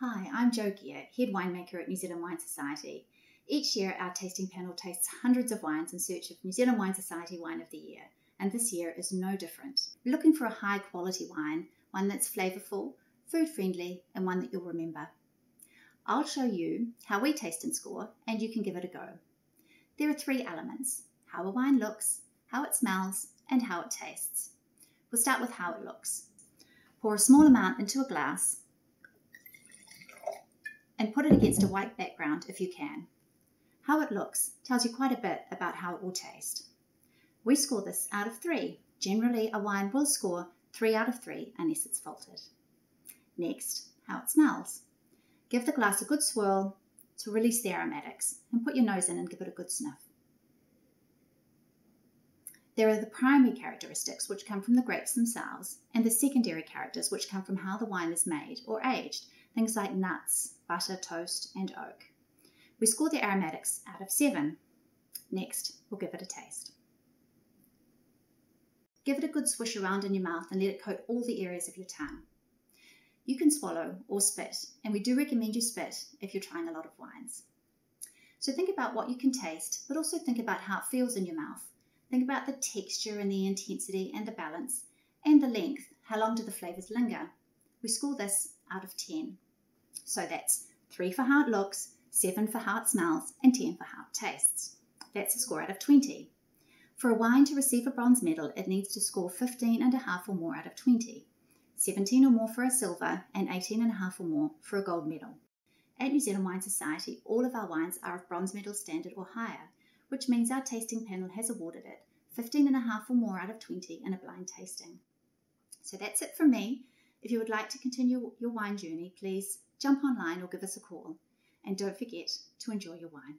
Hi, I'm Jo Gear, head winemaker at New Zealand Wine Society. Each year, our tasting panel tastes hundreds of wines in search of New Zealand Wine Society Wine of the Year, and this year is no different. We're looking for a high quality wine, one that's flavourful, food friendly, and one that you'll remember. I'll show you how we taste and score, and you can give it a go. There are three elements how a wine looks, how it smells, and how it tastes. We'll start with how it looks. Pour a small amount into a glass and put it against a white background if you can. How it looks tells you quite a bit about how it will taste. We score this out of three. Generally, a wine will score three out of three unless it's faulted. Next, how it smells. Give the glass a good swirl to release the aromatics and put your nose in and give it a good sniff. There are the primary characteristics which come from the grapes themselves and the secondary characters which come from how the wine is made or aged, things like nuts, butter, toast, and oak. We score the aromatics out of 7. Next, we'll give it a taste. Give it a good swish around in your mouth and let it coat all the areas of your tongue. You can swallow or spit, and we do recommend you spit if you're trying a lot of wines. So think about what you can taste, but also think about how it feels in your mouth. Think about the texture and the intensity and the balance, and the length. How long do the flavours linger? We score this out of 10. So that's 3 for it looks, 7 for it smells, and 10 for it tastes. That's a score out of 20. For a wine to receive a bronze medal, it needs to score 15 and a half or more out of 20, 17 or more for a silver, and 18 and a half or more for a gold medal. At New Zealand Wine Society, all of our wines are of bronze medal standard or higher, which means our tasting panel has awarded it 15 and a half or more out of 20 in a blind tasting. So that's it from me. If you would like to continue your wine journey, please jump online or give us a call. And don't forget to enjoy your wine.